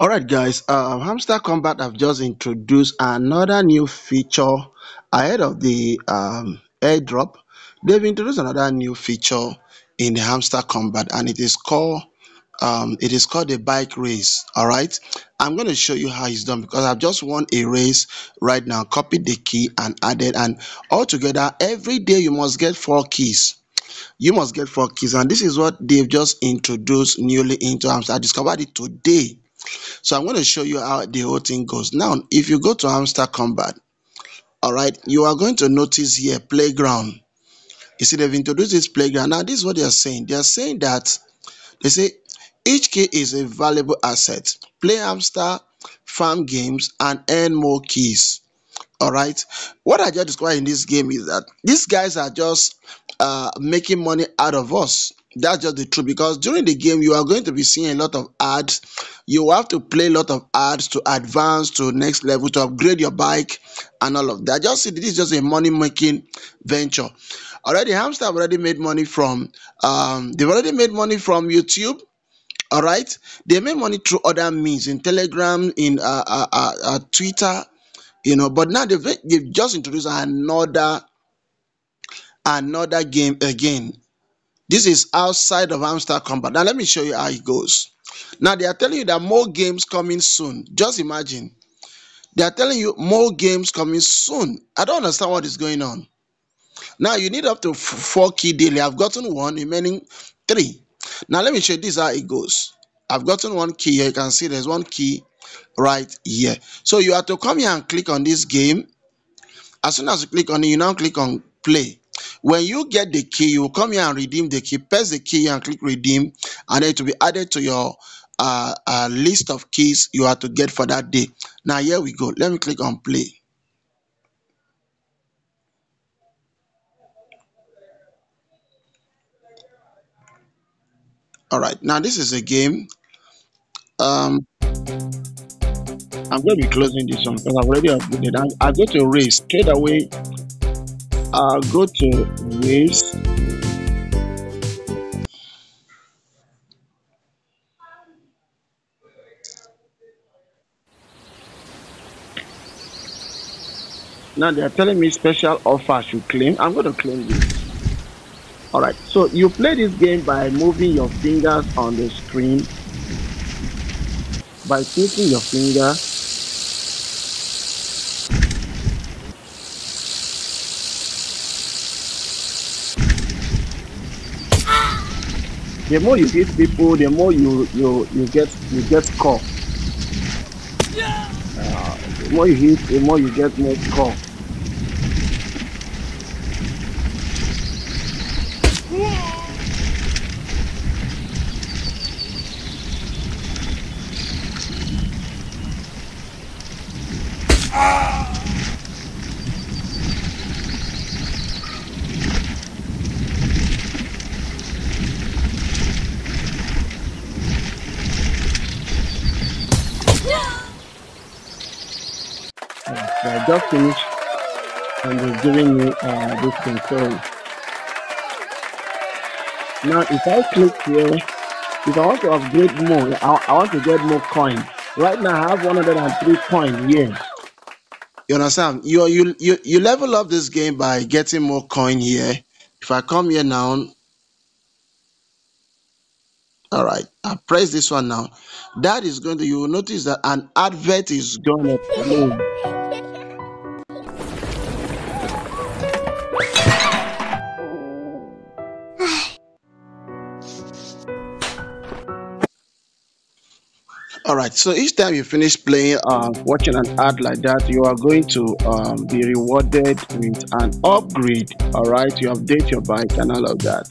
All right, guys. Uh, Hamster Kombat have just introduced another new feature ahead of the um, airdrop. They've introduced another new feature in the Hamster Kombat, and it is called um, it is called a bike race. All right, I'm going to show you how it's done because I've just won a race right now. Copied the key and added, and altogether every day you must get four keys you must get four keys and this is what they've just introduced newly into hamster i discovered it today so i'm going to show you how the whole thing goes. Now if you go to Hamster Kombat all right you are going to notice here playground. You see they've introduced this playground. Now this is what they are saying. They are saying that they say each key is a valuable asset. Play Hamster Fam games and earn more keys. All right what i just described in this game is that these guys are just uh making money out of us that's just the truth because during the game you are going to be seeing a lot of ads. You have to play a lot of ads to advance to next level to upgrade your bike and all of that. Just see this is just a money making venture. Already hamster have already made money from um they've already made money from youtube all right? They made money through other means in telegram in uh, uh, uh, uh twitter you know but now they've, they've just introduced another another game again this is outside of Hamster Kombat. Now let me show you how it goes. Now they are telling you that more games coming soon. Just imagine. They are telling you more games coming soon. I don't understand what is going on. Now you need up to four key daily. I've gotten one remaining three. Now let me show you this how it goes. I've gotten one key here. You can see there's one key right here. So you have to come here and click on this game. As soon as you click on it you now click on play when you get the key you come here and redeem the key. Press the key and click redeem and it will be added to your uh, uh list of keys you have to get for that day. Now here we go. Let me click on play. All right. Now this is a game. Um i'm going to be closing this one because i've already uploaded. I, I go to race straight away i'll go to race now they are telling me special offer should claim. I'm going to claim this. All right so you play this game by moving your fingers on the screen by clicking your finger the more you hit people the more you you you get you get score. Uh, the more you hit the more you get more score. So i just finished and it's giving me uh this so now if i click here if i want to upgrade more i, I want to get more coins. Right now i have 103 coin here you understand? You you you you level up this game by getting more coin here. If i come here now all right i press this one now. That is going to you will notice that an advert is going to play all right so each time you finish playing uh watching an ad like that you are going to um, be rewarded with an upgrade. All right you update your bike and all of that.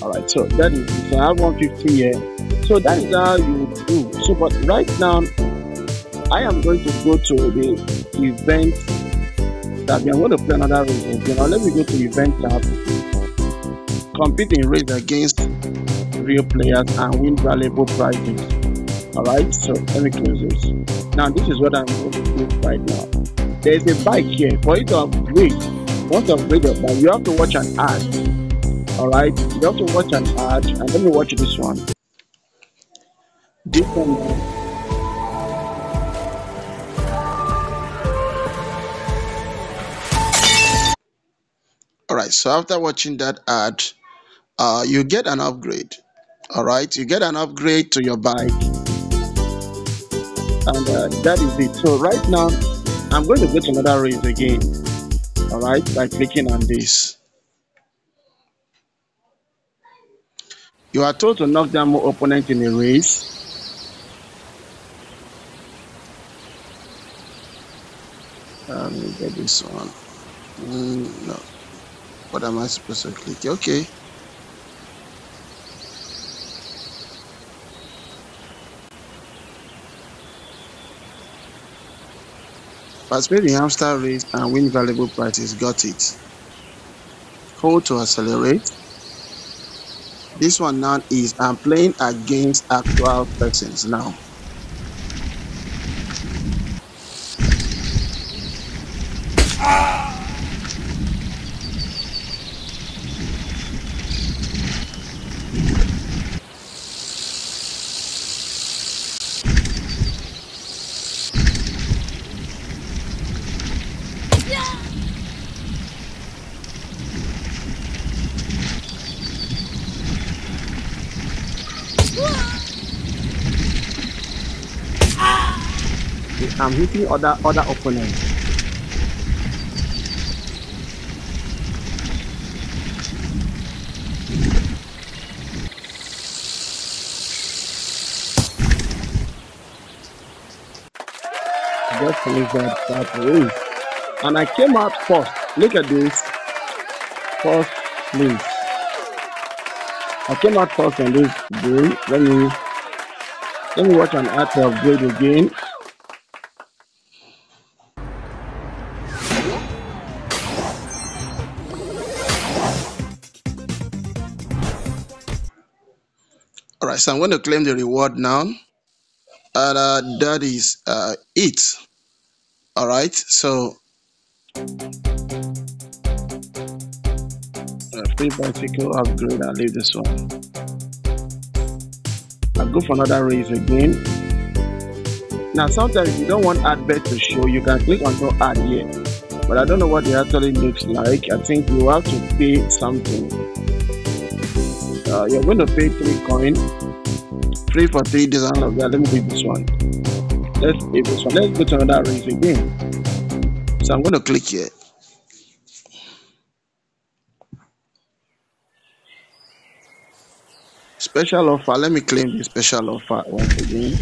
All right so that is if i have 150 here so that is how you do. So but right now i am going to go to the event. Tab i'm going to play another race now let me go to event tab compete in race against real players and win valuable prizes Alright, so let me close this. Now this is what I'm going to do right now. There is a bike here. For it to upgrade, want to upgrade your bike, you have to watch an ad. Alright, you have to watch an ad and let me watch this one. This one all right so after watching that ad uh, you get an upgrade all right you get an upgrade to your bike and uh, that is it. So right now i'm going to go to another race again. All right? By clicking on this you are told to knock down more opponents in a race. Um, let me get this one. Mm, no. What am i supposed to click? Okay participate in hamster race and win valuable prizes. Got it. Hold to accelerate. This one now is i'm playing against actual persons now i'm hitting other other opponents. Just that, that and i came out first. Look at this. First place. I came out first on this day let me let me watch an ad upgrade again so i'm going to claim the reward now. And uh, that is uh, it all right so. Free bicycle upgrade i'll leave this one. I'll go for another race again. Now sometimes if you don't want advert to show you can click on no ad here. But i don't know what it actually looks like. I think you have to pay something you're going to pay three coin. Three for three all of that. Let me leave this one. Let's leave this one. Let's go to another race again. So i'm going to click here. Special offer. Let me claim the special offer once again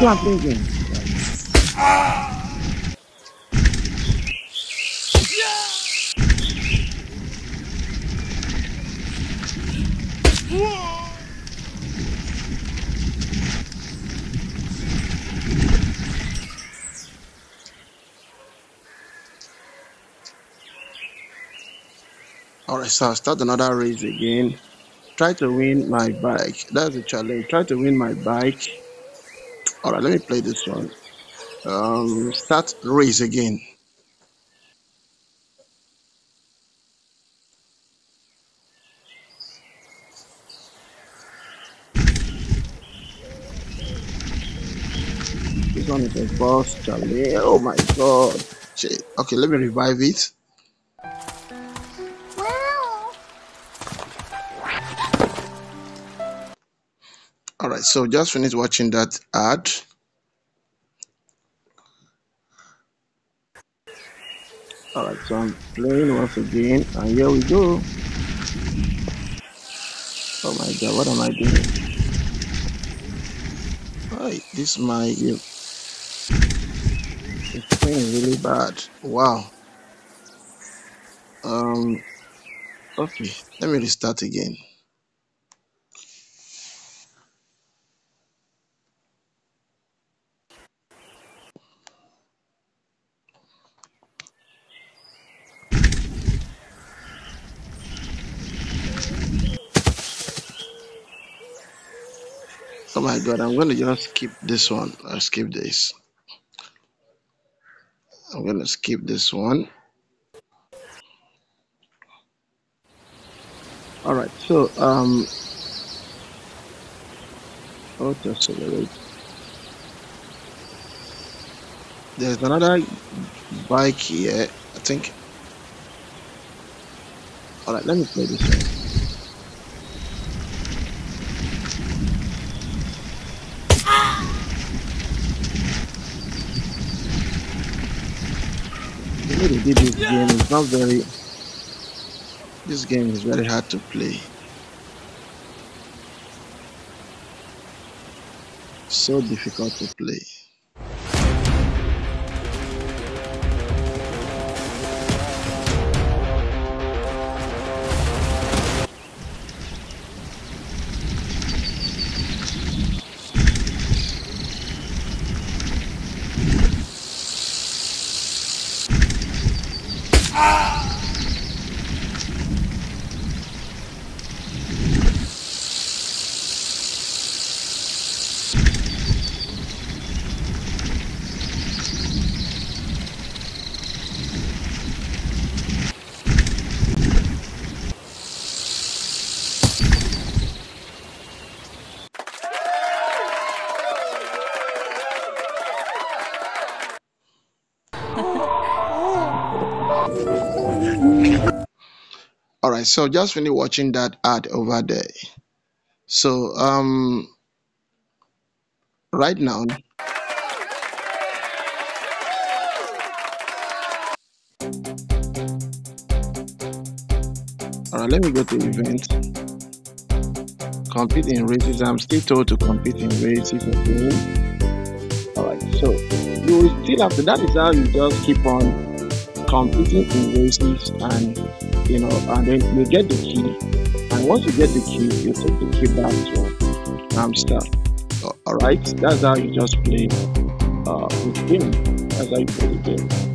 so i'm thinking all right so i'll start another race again. Try to win my bike. That's the challenge. Try to win my bike. All right let me play this one. Um start race again. This one is a boss challenge. Oh my god. Okay let me revive it all right so just finished watching that ad. All right so i'm playing once again and here we go. Oh my god what am i doing? Right, this my it's playing really bad. Wow. Um Okay, let me restart again. God, I'm gonna just skip this one. I'll skip this. I'm gonna skip this one. All right, so um, auto accelerate. There's another bike here. I think. All right, let me play this one. They did this game is not very. This game is very hard to play. So difficult to play. All right, so just finish watching that ad over there. So um, right now, all right, let me go to event. Compete in races. I'm still told to compete in races again. All right, so you will still have to. That is how you just keep on competing in races, and you know, and then you get the key. And once you get the key, you take the key back to Hamster. All right, that's how you just play uh, with game. That's how you play the game.